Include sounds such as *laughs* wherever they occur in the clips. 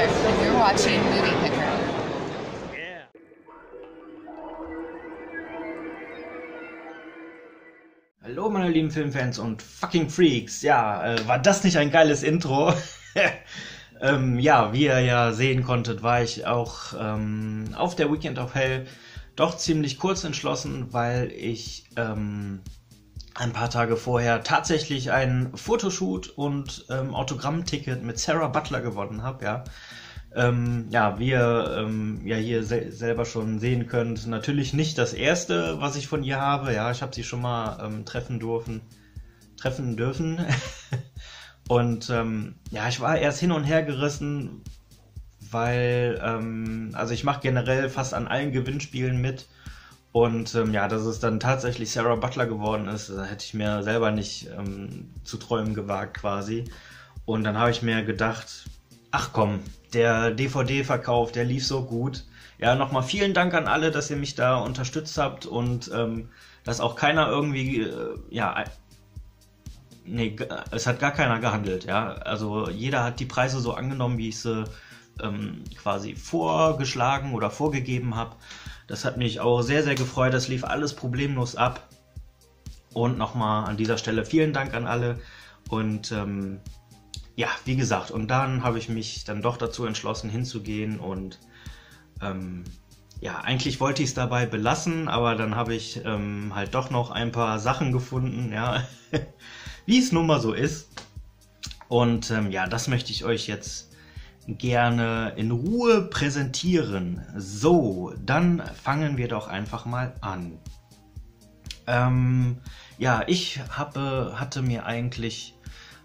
Butler, and you're watching Movie Picker. Hallo meine lieben Filmfans und fucking Freaks. Ja, äh, war das nicht ein geiles Intro? *laughs* ähm, ja, wie ihr ja sehen konntet, war ich auch ähm, auf der Weekend of Hell doch ziemlich kurz entschlossen, weil ich ähm, ein paar Tage vorher tatsächlich ein Fotoshoot und ähm, Autogrammticket mit Sarah Butler gewonnen habe, ja. Ähm, ja, wie ihr ähm, ja hier se selber schon sehen könnt, natürlich nicht das erste, was ich von ihr habe. Ja, ich habe sie schon mal ähm, treffen dürfen, treffen dürfen. *laughs* und ähm, ja, ich war erst hin und her gerissen, weil ähm, also ich mache generell fast an allen Gewinnspielen mit. Und ähm, ja, dass es dann tatsächlich Sarah Butler geworden ist, da hätte ich mir selber nicht ähm, zu träumen gewagt quasi. Und dann habe ich mir gedacht, ach komm, der DVD-Verkauf, der lief so gut. Ja, nochmal vielen Dank an alle, dass ihr mich da unterstützt habt und ähm, dass auch keiner irgendwie, äh, ja, nee, es hat gar keiner gehandelt, ja. Also jeder hat die Preise so angenommen, wie ich sie ähm, quasi vorgeschlagen oder vorgegeben habe. Das hat mich auch sehr, sehr gefreut. Das lief alles problemlos ab. Und nochmal an dieser Stelle vielen Dank an alle. Und ähm, ja, wie gesagt, und dann habe ich mich dann doch dazu entschlossen, hinzugehen und ähm, ja, eigentlich wollte ich es dabei belassen, aber dann habe ich ähm, halt doch noch ein paar Sachen gefunden, ja, *laughs* wie es nun mal so ist. Und ähm, ja, das möchte ich euch jetzt gerne in Ruhe präsentieren. So, dann fangen wir doch einfach mal an. Ähm, ja, ich habe, hatte mir eigentlich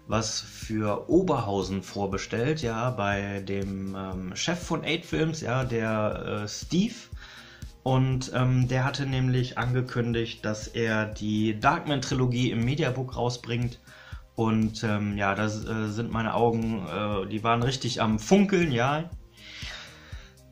was für Oberhausen vorbestellt, ja, bei dem ähm, Chef von Eight Films, ja, der äh, Steve. Und ähm, der hatte nämlich angekündigt, dass er die Darkman-Trilogie im Mediabook rausbringt. Und ähm, ja, da äh, sind meine Augen, äh, die waren richtig am Funkeln, ja.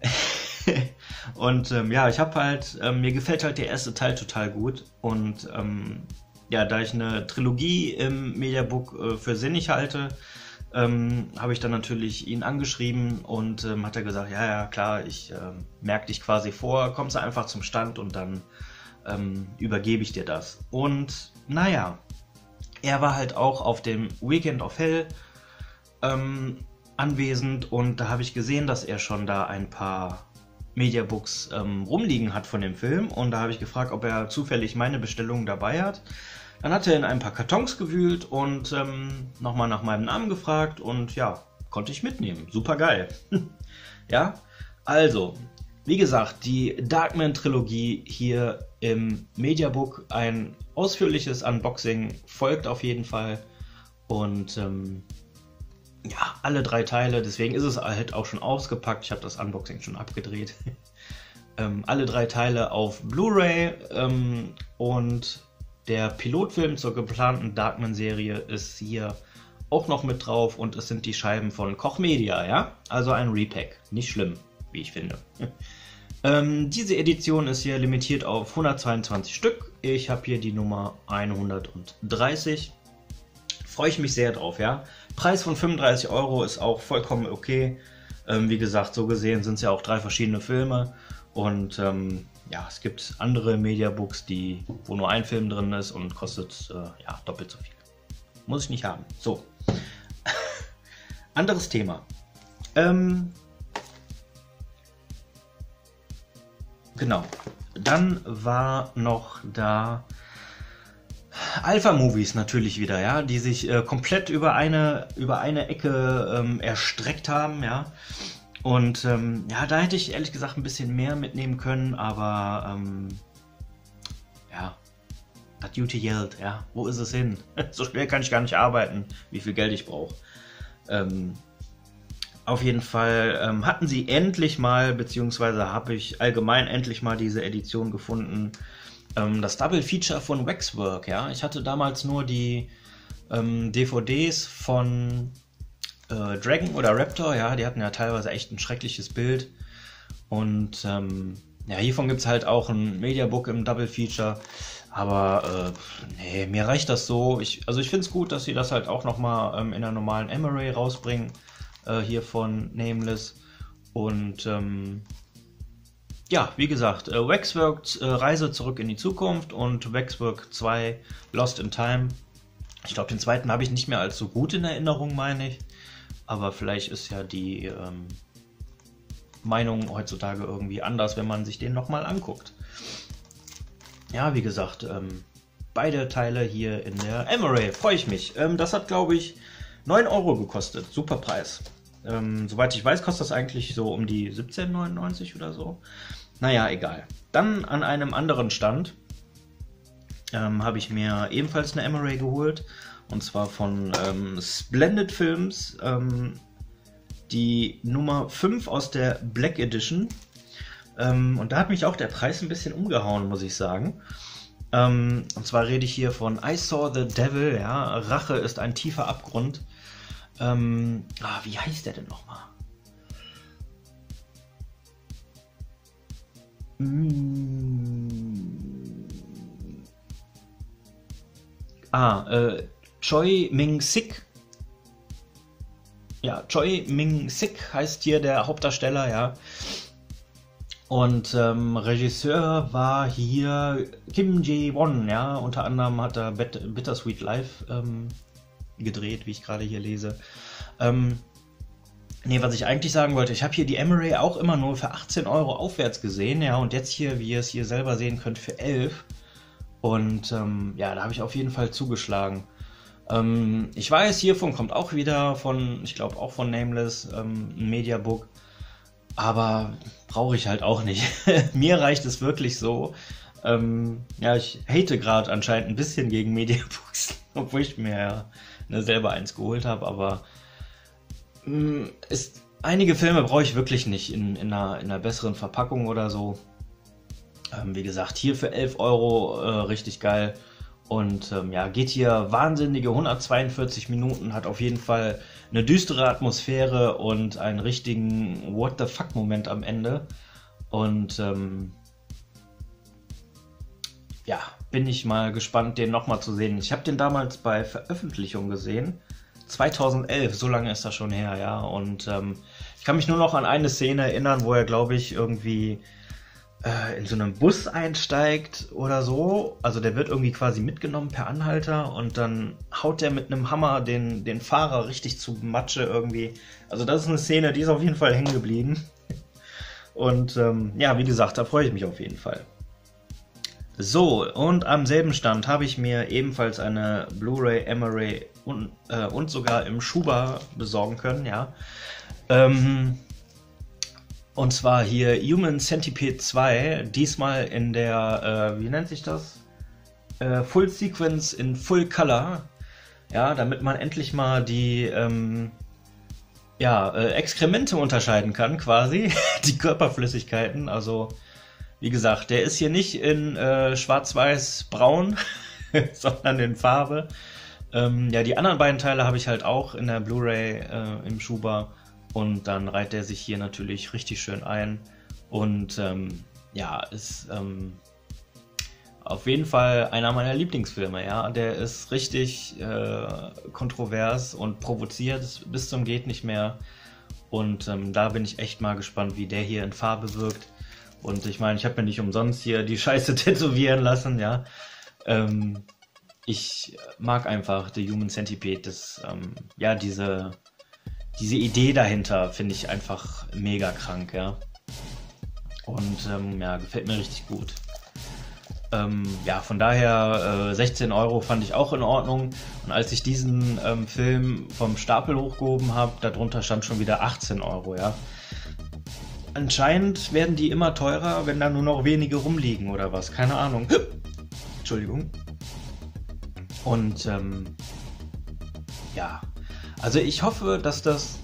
*laughs* und ähm, ja, ich habe halt, äh, mir gefällt halt der erste Teil total gut. Und ähm, ja, da ich eine Trilogie im Mediabook äh, für sinnig halte, ähm, habe ich dann natürlich ihn angeschrieben und ähm, hat er gesagt, ja, ja, klar, ich äh, merke dich quasi vor, kommst du einfach zum Stand und dann ähm, übergebe ich dir das. Und naja, er war halt auch auf dem Weekend of Hell ähm, anwesend und da habe ich gesehen, dass er schon da ein paar Mediabooks ähm, rumliegen hat von dem Film und da habe ich gefragt, ob er zufällig meine Bestellung dabei hat. Dann hat er in ein paar Kartons gewühlt und ähm, nochmal nach meinem Namen gefragt und ja, konnte ich mitnehmen. Super geil. *laughs* ja, also, wie gesagt, die Darkman-Trilogie hier im Mediabook. Ein ausführliches Unboxing folgt auf jeden Fall. Und ähm, ja, alle drei Teile, deswegen ist es halt auch schon ausgepackt. Ich habe das Unboxing schon abgedreht. *laughs* ähm, alle drei Teile auf Blu-ray ähm, und der Pilotfilm zur geplanten Darkman-Serie ist hier auch noch mit drauf und es sind die Scheiben von Koch Media, ja? Also ein Repack. Nicht schlimm, wie ich finde. *laughs* ähm, diese Edition ist hier limitiert auf 122 Stück. Ich habe hier die Nummer 130. Freue ich mich sehr drauf, ja? Preis von 35 Euro ist auch vollkommen okay. Ähm, wie gesagt, so gesehen sind es ja auch drei verschiedene Filme. Und ähm, ja, es gibt andere Mediabooks, die, wo nur ein Film drin ist und kostet äh, ja, doppelt so viel. Muss ich nicht haben. So. *laughs* Anderes Thema. Ähm, genau. Dann war noch da Alpha Movies natürlich wieder, ja, die sich äh, komplett über eine über eine Ecke ähm, erstreckt haben, ja. Und ähm, ja, da hätte ich ehrlich gesagt ein bisschen mehr mitnehmen können, aber ähm, ja, das Duty Yield, ja, wo ist es hin? *laughs* so schnell kann ich gar nicht arbeiten, wie viel Geld ich brauche. Ähm, auf jeden Fall ähm, hatten sie endlich mal, beziehungsweise habe ich allgemein endlich mal diese Edition gefunden, ähm, das Double Feature von Waxwork, ja. Ich hatte damals nur die ähm, DVDs von äh, Dragon oder Raptor, ja, die hatten ja teilweise echt ein schreckliches Bild. Und ähm, ja, hiervon gibt es halt auch ein Mediabook im Double Feature. Aber äh, nee, mir reicht das so. Ich, also ich finde es gut, dass sie das halt auch nochmal ähm, in einer normalen M-Array rausbringen. Äh, hier von Nameless. Und ähm, ja, wie gesagt, äh, Waxwork äh, Reise zurück in die Zukunft und Waxwork 2 Lost in Time. Ich glaube, den zweiten habe ich nicht mehr als so gut in Erinnerung, meine ich. Aber vielleicht ist ja die ähm, Meinung heutzutage irgendwie anders, wenn man sich den nochmal anguckt. Ja, wie gesagt, ähm, beide Teile hier in der Emery. Freue ich mich. Ähm, das hat, glaube ich, 9 Euro gekostet. Super Preis. Ähm, soweit ich weiß, kostet das eigentlich so um die 17,99 oder so. Naja, egal. Dann an einem anderen Stand ähm, habe ich mir ebenfalls eine Emery geholt. Und zwar von ähm, Splendid Films. Ähm, die Nummer 5 aus der Black Edition. Ähm, und da hat mich auch der Preis ein bisschen umgehauen, muss ich sagen. Ähm, und zwar rede ich hier von I Saw the Devil, ja, Rache ist ein tiefer Abgrund. Ähm, ah, wie heißt der denn nochmal? Mm. Ah, äh, Choi Ming Sik. Ja, Choi Ming Sik heißt hier der Hauptdarsteller, ja. Und ähm, Regisseur war hier Kim Jae-won, ja. Unter anderem hat er Bittersweet Life ähm, gedreht, wie ich gerade hier lese. Ähm, nee, was ich eigentlich sagen wollte, ich habe hier die Emery auch immer nur für 18 Euro aufwärts gesehen, ja. Und jetzt hier, wie ihr es hier selber sehen könnt, für 11. Und ähm, ja, da habe ich auf jeden Fall zugeschlagen. Ähm, ich weiß, hiervon kommt auch wieder von, ich glaube auch von Nameless, ähm, ein Mediabook. Aber brauche ich halt auch nicht. *laughs* Mir reicht es wirklich so. Ähm, ja, ich hate gerade anscheinend ein bisschen gegen Mediabooks, *laughs* obwohl ich mir ja ne, selber eins geholt habe, aber mh, mm, ist, einige Filme brauche ich wirklich nicht in, in, einer, in einer besseren Verpackung oder so. Ähm, wie gesagt, hier für 11 Euro äh, richtig geil. Und ähm, ja, geht hier wahnsinnige 142 Minuten, hat auf jeden Fall eine düstere Atmosphäre und einen richtigen What the fuck-Moment am Ende. Und ähm, ja, bin ich mal gespannt, den nochmal zu sehen. Ich habe den damals bei Veröffentlichung gesehen. 2011, so lange ist das schon her, ja. Und ähm, ich kann mich nur noch an eine Szene erinnern, wo er, glaube ich, irgendwie äh, in so einem Bus einsteigt oder so. Also der wird irgendwie quasi mitgenommen per Anhalter und dann haut der mit einem Hammer den, den Fahrer richtig zu Matsche irgendwie. Also das ist eine Szene, die ist auf jeden Fall hängen geblieben. Und ähm, ja, wie gesagt, da freue ich mich auf jeden Fall. So, und am selben Stand habe ich mir ebenfalls eine Blu-ray, Emery und, äh, und sogar im Schuber besorgen können, ja. Ähm, und zwar hier Human Centipede 2, diesmal in der, äh, wie nennt sich das? Äh, Full Sequence in Full Color. Ja, damit man endlich mal die ähm, ja, äh, Exkremente unterscheiden kann, quasi. *laughs* die Körperflüssigkeiten. Also, wie gesagt, der ist hier nicht in äh, schwarz-weiß-braun, *laughs* sondern in Farbe. Ähm, ja, die anderen beiden Teile habe ich halt auch in der Blu-ray äh, im Schuber. Und dann reiht er sich hier natürlich richtig schön ein. Und ähm, ja, ist ähm, auf jeden Fall einer meiner Lieblingsfilme. Ja, der ist richtig äh, kontrovers und provoziert bis zum geht nicht mehr. Und ähm, da bin ich echt mal gespannt, wie der hier in Farbe wirkt. Und ich meine, ich habe mir nicht umsonst hier die *laughs* Scheiße tätowieren lassen, ja. Ähm, ich mag einfach The Human Centipede, das, ähm, ja, diese diese Idee dahinter finde ich einfach mega krank, ja. Und ähm, ja, gefällt mir richtig gut. Ähm, ja, von daher äh, 16 Euro fand ich auch in Ordnung. Und als ich diesen ähm, Film vom Stapel hochgehoben habe, darunter stand schon wieder 18 Euro, ja. Anscheinend werden die immer teurer, wenn da nur noch wenige rumliegen oder was. Keine Ahnung. *gasps* Entschuldigung. Und ähm, ja, also ich hoffe, dass das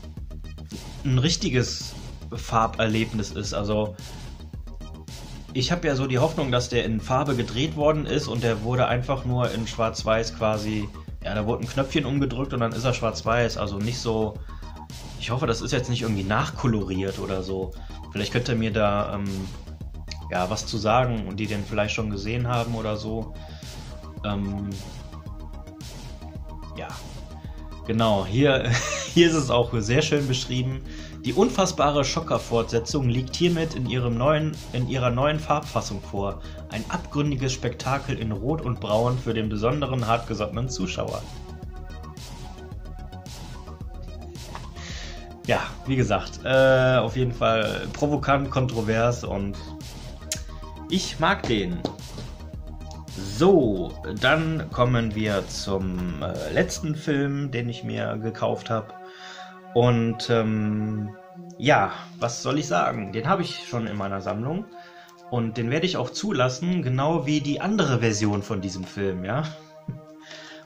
ein richtiges Farberlebnis ist. Also ich habe ja so die Hoffnung, dass der in Farbe gedreht worden ist und der wurde einfach nur in Schwarz-Weiß quasi. Ja, da wurde ein Knöpfchen umgedrückt und dann ist er Schwarz-Weiß. Also nicht so. Ich hoffe, das ist jetzt nicht irgendwie nachkoloriert oder so. Vielleicht könnt ihr mir da ähm, ja was zu sagen und die den vielleicht schon gesehen haben oder so. Ähm, ja, Genau, hier, *laughs* hier ist es auch sehr schön beschrieben. Die unfassbare Schocker-Fortsetzung liegt hiermit in, ihrem neuen, in ihrer neuen Farbfassung vor. Ein abgründiges Spektakel in Rot und Braun für den besonderen hartgesottenen Zuschauer. Wie gesagt, äh, auf jeden Fall provokant, kontrovers und ich mag den. So, dann kommen wir zum äh, letzten Film, den ich mir gekauft habe. Und ähm, ja, was soll ich sagen? Den habe ich schon in meiner Sammlung. Und den werde ich auch zulassen, genau wie die andere Version von diesem Film, ja.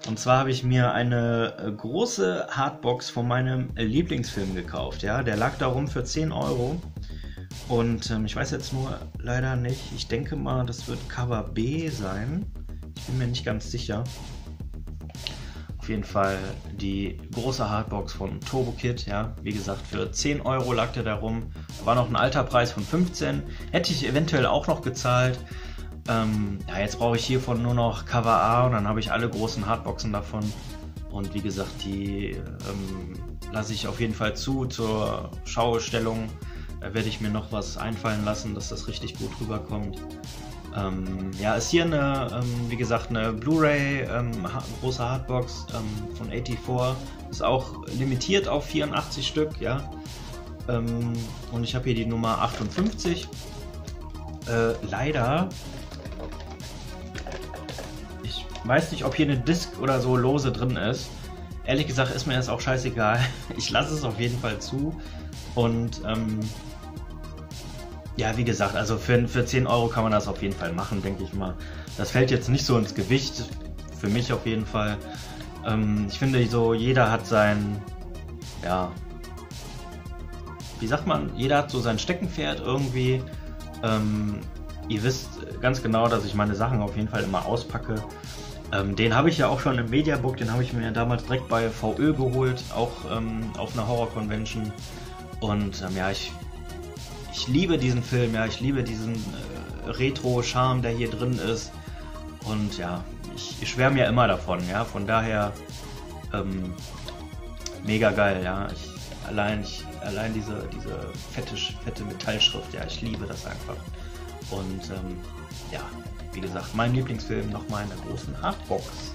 Und zwar habe ich mir eine äh, große Hardbox von meinem Lieblingsfilm gekauft, ja. Der lag da rum für 10 Euro. Und ähm, ich weiß jetzt nur leider nicht, ich denke mal, das wird Cover B sein. Ich bin mir nicht ganz sicher. Auf jeden Fall die große Hardbox von Turbo Kid, ja, wie gesagt, für 10 Euro lag der da rum. War noch ein alter Preis von 15. Hätte ich eventuell auch noch gezahlt. Ähm, ja, jetzt brauche ich hiervon nur noch Cover A und dann habe ich alle großen Hardboxen davon. Und wie gesagt, die ähm, lasse ich auf jeden Fall zu zur Schaustellung. Da werde ich mir noch was einfallen lassen, dass das richtig gut rüberkommt. Ähm, ja, ist hier eine, ähm, wie gesagt, eine Blu-ray, ähm, große Hardbox ähm, von 84. Ist auch limitiert auf 84 Stück, ja. Ähm, und ich habe hier die Nummer 58. Äh, leider. Weiß nicht, ob hier eine Disc oder so lose drin ist. Ehrlich gesagt ist mir das auch scheißegal. *laughs* Ich lasse es auf jeden Fall zu. Und ähm, ja, wie gesagt, also für, für 10 Euro kann man das auf jeden Fall machen, denke ich mal. Das fällt jetzt nicht so ins Gewicht, für mich auf jeden Fall. Ähm, ich finde so, jeder hat sein, ja, wie sagt man, jeder hat so sein Steckenpferd irgendwie. Ähm, ihr wisst ganz genau, dass ich meine Sachen auf jeden Fall immer auspacke. Ähm, den habe ich ja auch schon im Mediabook, den habe ich mir damals direkt bei VÖ geholt, auch ähm, auf einer Horror-Convention. Und ähm, ja, ich ich liebe diesen Film, ja, ich liebe diesen äh, Retro-Charme, der hier drin ist. Und ja, ich, ich schwärme ja immer davon, ja, von daher ähm, mega geil, ja. Ich, allein, ich, allein diese, diese fette, fette Metallschrift, ja, ich liebe das einfach. Und ähm, ja, wie gesagt, mein Lieblingsfilm nochmal in der großen Hardbox.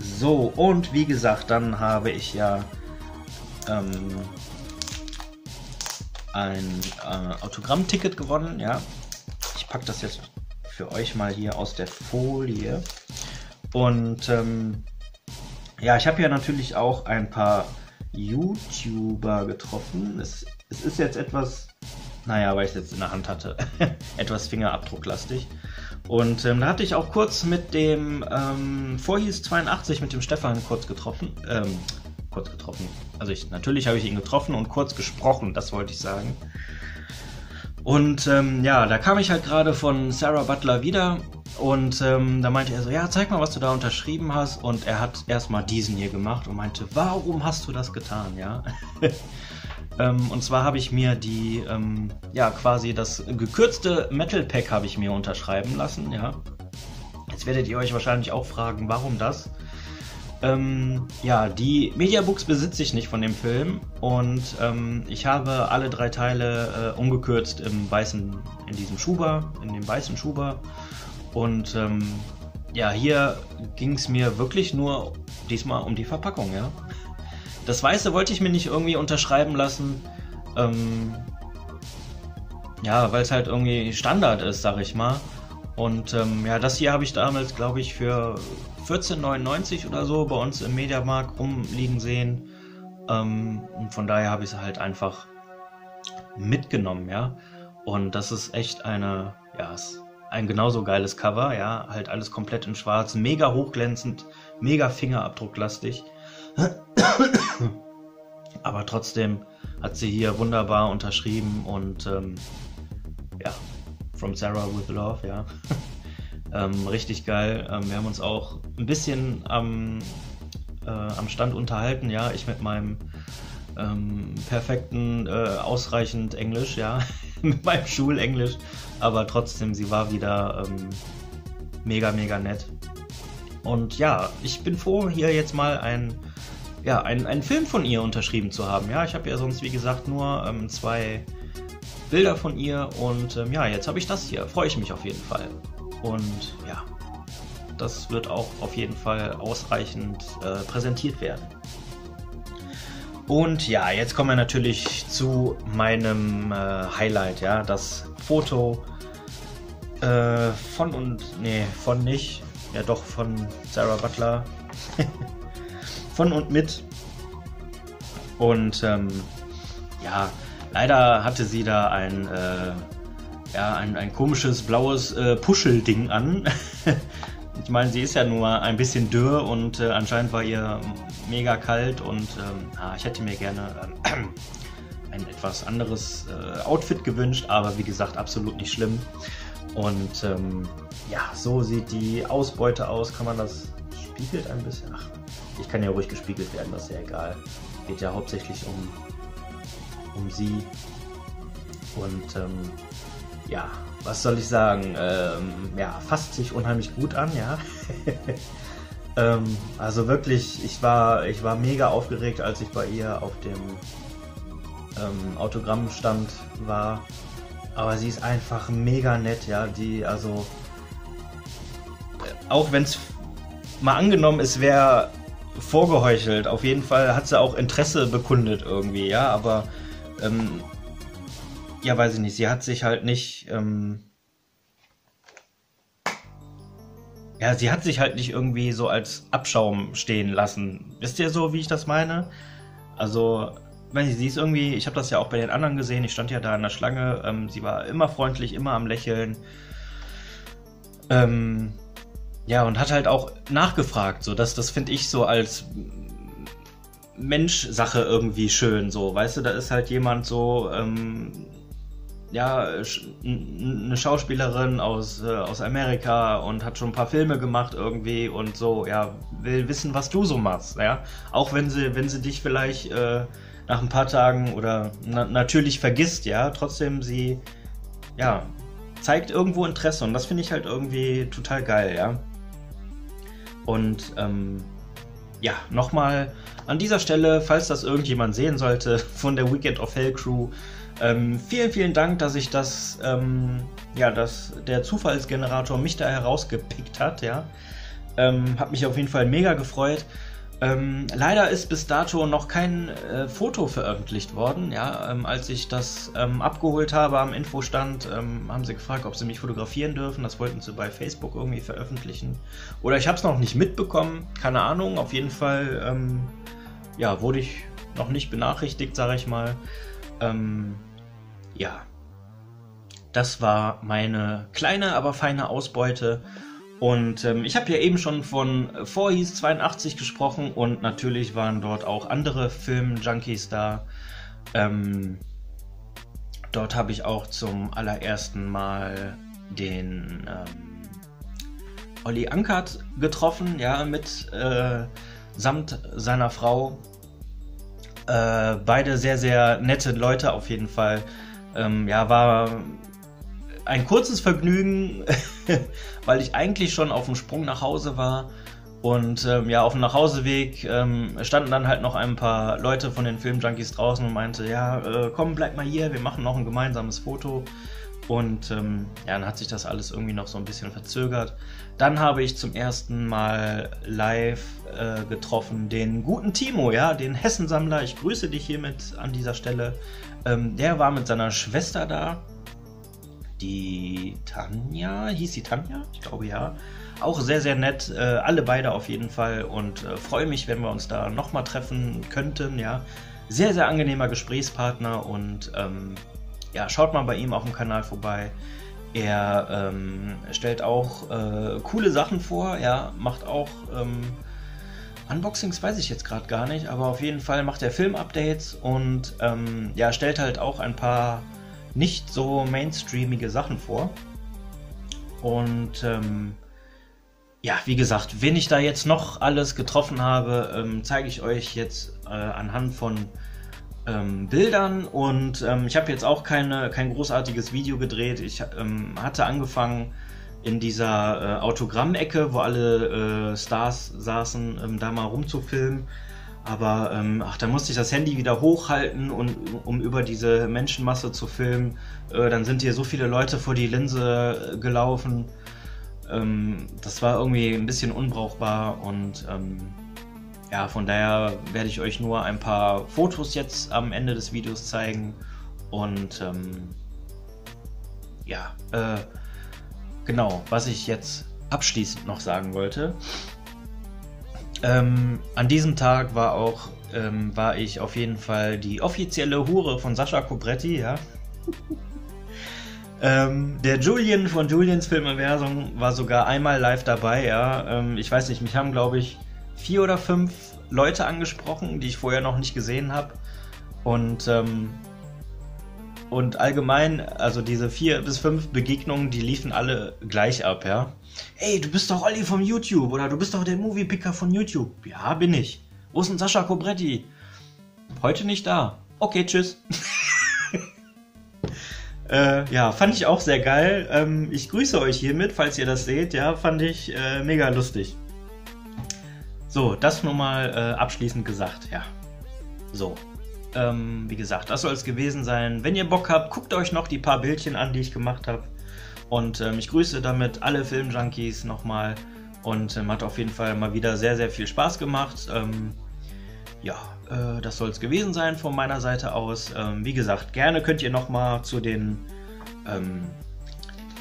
So, und wie gesagt, dann habe ich ja ähm, ein äh, Autogrammticket gewonnen. Ja, ich packe das jetzt für euch mal hier aus der Folie. Und ähm, ja, ich habe ja natürlich auch ein paar YouTuber getroffen. Es, es ist jetzt etwas, naja, weil ich es jetzt in der Hand hatte, *laughs* etwas fingerabdrucklastig. Und ähm, da hatte ich auch kurz mit dem ähm, Vorhieß 82 mit dem Stefan kurz getroffen. Ähm, kurz getroffen. Also ich, natürlich habe ich ihn getroffen und kurz gesprochen, das wollte ich sagen. Und ähm, ja, da kam ich halt gerade von Sarah Butler wieder und ähm, da meinte er so, ja, zeig mal, was du da unterschrieben hast. Und er hat erstmal diesen hier gemacht und meinte, warum hast du das getan, ja? *laughs* ähm, und zwar habe ich mir die, ähm, ja, quasi das gekürzte Metal Pack habe ich mir unterschreiben lassen, ja. Jetzt werdet ihr euch wahrscheinlich auch fragen, warum das? Ähm, ja, die Mediabooks besitze ich nicht von dem Film und ähm, ich habe alle drei Teile äh, umgekürzt im weißen, in diesem Schuber, in dem weißen Schuber. Und ähm, ja, hier ging es mir wirklich nur diesmal um die Verpackung, ja. Das Weiße wollte ich mir nicht irgendwie unterschreiben lassen. Ähm, ja, weil es halt irgendwie Standard ist, sag ich mal. Und ähm, ja, das hier habe ich damals, glaube ich, für 14,99 oder so bei uns im Mediamarkt rumliegen sehen. Ähm, und von daher habe ich es halt einfach mitgenommen, ja. Und das ist echt eine, ja, ein genauso geiles Cover, ja. Halt alles komplett in schwarz, mega hochglänzend, mega fingerabdrucklastig. Aber trotzdem hat sie hier wunderbar unterschrieben und ähm, ja, From Sarah with Love, ja. *laughs* ähm, richtig geil. Ähm, wir haben uns auch ein bisschen am, äh, am Stand unterhalten, ja. Ich mit meinem ähm, perfekten, äh, ausreichend Englisch, ja. *laughs* mit meinem Schulenglisch. Aber trotzdem, sie war wieder ähm, mega, mega nett. Und ja, ich bin froh, hier jetzt mal ein, ja, ein, einen Film von ihr unterschrieben zu haben. Ja, ich habe ja sonst, wie gesagt, nur ähm, zwei Bilder von ihr und ähm, ja, jetzt habe ich das hier. Freue ich mich auf jeden Fall. Und ja, das wird auch auf jeden Fall ausreichend äh, präsentiert werden. Und ja, jetzt kommen wir natürlich zu meinem äh, Highlight, ja, das Foto äh, von und, nee, von nicht, ja doch, von Sarah Butler, *laughs* von und mit. Und ähm, ja, leider hatte sie da ein, äh, ja, ein, ein komisches blaues äh, Puschelding an. *laughs* Ich meine, sie ist ja nur ein bisschen dürr und äh, anscheinend war ihr mega kalt und ähm, ah, ich hätte mir gerne äh, ein etwas anderes äh, Outfit gewünscht, aber wie gesagt, absolut nicht schlimm. Und ähm, ja, so sieht die Ausbeute aus. Kann man das spiegelt ein bisschen? Ach, ich kann ja ruhig gespiegelt werden, das ist ja egal. Geht ja hauptsächlich um, um sie. Und ähm, ja, was soll ich sagen? Ähm, ja, fasst sich unheimlich gut an, ja. *laughs* ähm, also wirklich, ich war, ich war mega aufgeregt, als ich bei ihr auf dem ähm, Autogrammstand war. Aber sie ist einfach mega nett, ja. Die, also, äh, auch wenn es mal angenommen, es wäre vorgeheuchelt, auf jeden Fall hat sie auch Interesse bekundet irgendwie, ja. Aber ähm, ja, weiß ich nicht, sie hat sich halt nicht, ähm, ja, sie hat sich halt nicht irgendwie so als Abschaum stehen lassen. Wisst ihr so, wie ich das meine? Also, weiß ich, sie ist irgendwie, ich habe das ja auch bei den anderen gesehen, ich stand ja da in der Schlange, ähm, sie war immer freundlich, immer am Lächeln. Ähm, ja, und hat halt auch nachgefragt, so, dass das finde ich so als Mensch-Sache irgendwie schön, so, weißt du, da ist halt jemand so, ähm, ja, eine Schauspielerin aus, äh, aus Amerika und hat schon ein paar Filme gemacht irgendwie und so, ja, will wissen, was du so machst, ja. Auch wenn sie, wenn sie dich vielleicht äh, nach ein paar Tagen oder na natürlich vergisst, ja, trotzdem sie, ja, zeigt irgendwo Interesse und das finde ich halt irgendwie total geil, ja. Und, ähm, ja, nochmal an dieser Stelle, falls das irgendjemand sehen sollte, *laughs* von der Weekend of Hell Crew, ähm, vielen, vielen Dank, dass ich das, ähm, ja, dass der Zufallsgenerator mich da herausgepickt hat, ja. Ähm, hat mich auf jeden Fall mega gefreut. Ähm, leider ist bis dato noch kein äh, Foto veröffentlicht worden. Ja, ähm, als ich das ähm, abgeholt habe am Infostand, ähm, haben sie gefragt, ob sie mich fotografieren dürfen. Das wollten sie bei Facebook irgendwie veröffentlichen. Oder ich habe es noch nicht mitbekommen. Keine Ahnung. Auf jeden Fall, ähm, ja, wurde ich noch nicht benachrichtigt, sage ich mal. Ähm, ja, das war meine kleine, aber feine Ausbeute. Und ähm, ich habe ja eben schon von Vorhieß 82 gesprochen und natürlich waren dort auch andere Film-Junkies da. Ähm, dort habe ich auch zum allerersten Mal den ähm, Olli Ankert getroffen, ja, mit äh, samt seiner Frau. Äh, beide sehr, sehr nette Leute auf jeden Fall. Ähm, ja, war ein kurzes Vergnügen, *laughs* weil ich eigentlich schon auf dem Sprung nach Hause war. Und ähm, ja, auf dem Nachhauseweg ähm, standen dann halt noch ein paar Leute von den Filmjunkies draußen und meinte, ja, äh, komm, bleib mal hier, wir machen noch ein gemeinsames Foto. Und ähm, ja, dann hat sich das alles irgendwie noch so ein bisschen verzögert. Dann habe ich zum ersten Mal live äh, getroffen den guten Timo, ja, den Hessensammler. Ich grüße dich hiermit an dieser Stelle. Ähm, der war mit seiner Schwester da. Die Tanja, hieß sie Tanja? Ich glaube ja. Auch sehr, sehr nett. Äh, alle beide auf jeden Fall. Und äh, freue mich, wenn wir uns da nochmal treffen könnten, ja. Sehr, sehr angenehmer Gesprächspartner und ähm, ja, schaut mal bei ihm auf dem Kanal vorbei. Er ähm, stellt auch äh, coole Sachen vor, er macht auch ähm, Unboxings, weiß ich jetzt gerade gar nicht, aber auf jeden Fall macht er Film-Updates und ähm, ja, stellt halt auch ein paar nicht so mainstreamige Sachen vor. Und ähm, ja, wie gesagt, wen ich da jetzt noch alles getroffen habe, ähm, zeige ich euch jetzt äh, anhand von ähm, Bildern und ähm, ich habe jetzt auch keine, kein großartiges Video gedreht. Ich ähm, hatte angefangen in dieser äh, Autogrammecke, wo alle äh, Stars saßen, ähm, da mal rumzufilmen. Aber ähm, ach, da musste ich das Handy wieder hochhalten, und, um über diese Menschenmasse zu filmen. Äh, dann sind hier so viele Leute vor die Linse äh, gelaufen. Ähm, das war irgendwie ein bisschen unbrauchbar und ähm, ja, von daher werde ich euch nur ein paar Fotos jetzt am Ende des Videos zeigen und ähm, ja, äh, genau, was ich jetzt abschließend noch sagen wollte. Ähm, an diesem Tag war auch, ähm, war ich auf jeden Fall die offizielle Hure von Sascha Cobretti, ja. *laughs* ähm, der Julian von Julians Filmversum war sogar einmal live dabei, ja. Ähm, ich weiß nicht, mich haben glaube ich vier oder fünf Leute angesprochen, die ich vorher noch nicht gesehen habe. Und ähm, und allgemein, also diese vier bis fünf Begegnungen, die liefen alle gleich ab, ja. Ey, du bist doch Olli vom YouTube oder du bist doch der Moviepicker von YouTube. Ja, bin ich. Wo ist denn Sascha Cobretti? Heute nicht da. Okay, tschüss. *laughs* äh, ja, fand ich auch sehr geil. Ähm, ich grüße euch hiermit, falls ihr das seht. Ja, fand ich äh, mega lustig. So, das nur mal äh, abschließend gesagt, ja. So, ähm, wie gesagt, das soll es gewesen sein. Wenn ihr Bock habt, guckt euch noch die paar Bildchen an, die ich gemacht habe. Und ähm, ich grüße damit alle Filmjunkies nochmal. Und ähm, hat auf jeden Fall mal wieder sehr, sehr viel Spaß gemacht. Ähm, ja, äh, das soll es gewesen sein von meiner Seite aus. Ähm, wie gesagt, gerne könnt ihr nochmal zu den ähm,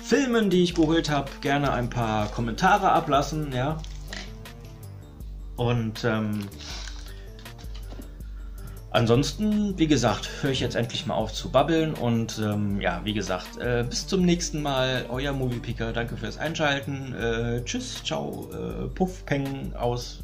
Filmen, die ich geholt habe, gerne ein paar Kommentare ablassen. Ja. Und Ansonsten, wie gesagt, höre ich jetzt endlich mal auf zu babbeln und ähm, ja, wie gesagt, äh, bis zum nächsten Mal, euer Moviepicker, danke fürs Einschalten, äh, tschüss, ciao, äh, Puff, Peng, aus.